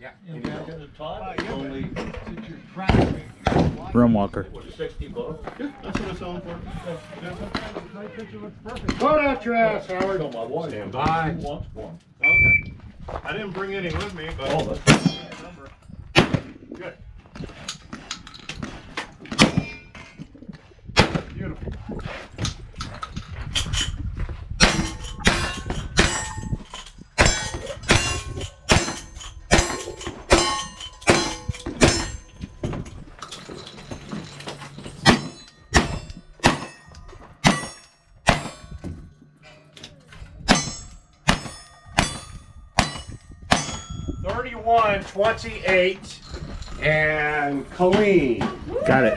Yeah. And back at the top, only since you're trying Rum walker. Sixty bucks? Yeah, that's what it's selling for. My picture looks perfect. Go out your ass, Howard. Tell my wife. Stand by. Who wants one? Okay. I didn't bring any with me, but. Oh, 31, 28, and Colleen. Got it.